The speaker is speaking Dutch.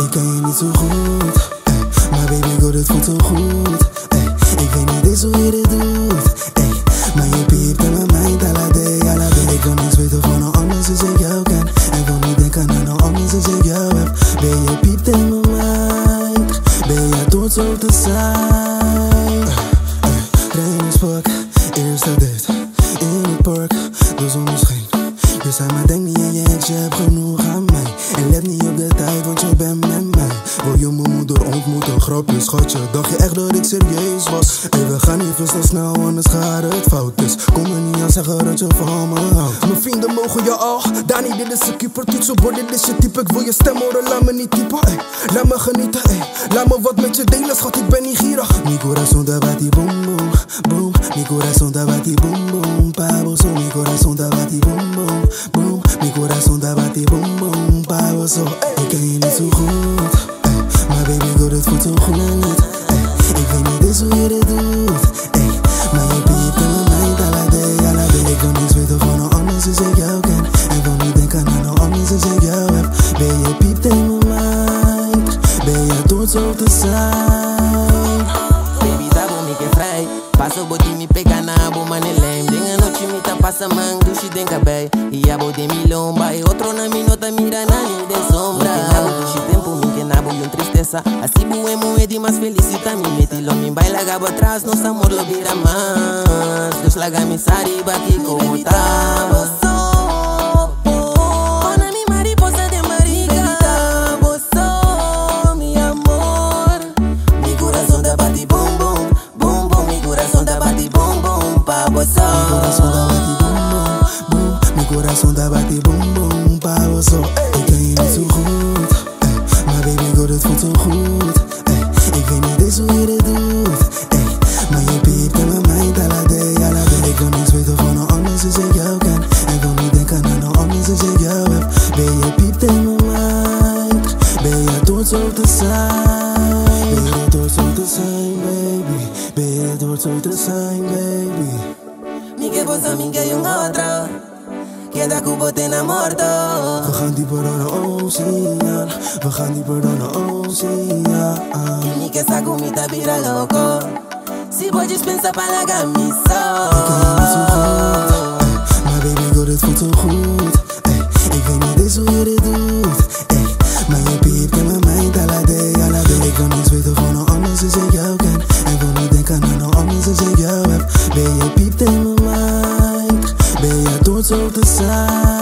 Ik ken je niet zo goed, ey. maar baby girl, het voelt zo goed. Ey. Ik weet niet eens hoe je dit doet, ey. maar je piept in mijn mind, alla day, alla day. Ik kan niets weten van een ander sinds ik jou ken. En wil niet denken aan een ander sinds ik jou heb. Ben je piept in mijn mind, ben je trots op te zijn. Trainingspak, eerste date, in het park, de zon scheen. Je zei maar denk niet aan je ex, je hebt genoeg aan mij. En let niet op de tijd, want je bent met mij. Wil je mijn moeder ontmoeten, grapje schatje. Dacht je echt dat ik serieus was? Hey, we gaan niet veel te snel, anders gaat het fout. Dus kom er niet aan zeggen dat je van me houdt. Mijn vrienden mogen je al, Dani dit is een keeper. Toetsenbord, dit is je type. Ik wil je stem horen, laat me niet typen. Ey. Laat me genieten, ey. laat me wat met je delen, schat, ik ben niet gierig. Mi corazón te bati boom boom, boom. Mi corazón te bati boom boom, pavo. Mi corazón te bati boom boom, boom. Mi corazón te bati boom boom, pavo. Ik ken je niet zo goed, ey. maar baby girl, het voelt zo goed. Ey. Ik weet niet eens hoe je dit doet, ey. maar je piept mijn mind, alla day, alla day. Ik kan niets weten van een ander sinds ik jou ken. En wil niet denken aan een ander sinds ik jou heb. Ben je piept in mijn mind, ben je trots op te zijn. Baby zabo mi que fry Paso boti me pega na abo manelem é a noite me tá passa mango shi denga bay. E a de me lomba E outro na mi nota mira na ni de sombra. Mi kenabo do na tempo assim é e um tristeza Assim buemo é de mais felicita Mi metilo vai baila gabo atrás Nosso amor lo vira mais. Deus laga me sariba que como tá corazón te bati boom boom, pa vos. Ik ken je niet zo goed, ey. maar baby girl, het voelt zo goed. Ey. Ik weet niet eens hoe je dit doet, ey. maar je piept in mijn mind, alla day, alla day. Ik kan niets weten van een ander sinds ik jou ken. En wil niet denken aan een ander sinds ik jou heb. Ben je piept in mijn mind, ben je trots op te zijn. Ben je trots op te zijn, baby. Ben je trots op te zijn, baby. Mi que vos a mí que hay un otro. Queda cubo te enamorto. We gaan dieper dan de oceaan. We gaan dieper dan de oceaan. Mi que esa comida vira loco. Si puedes pensar para la camisa. 走的散。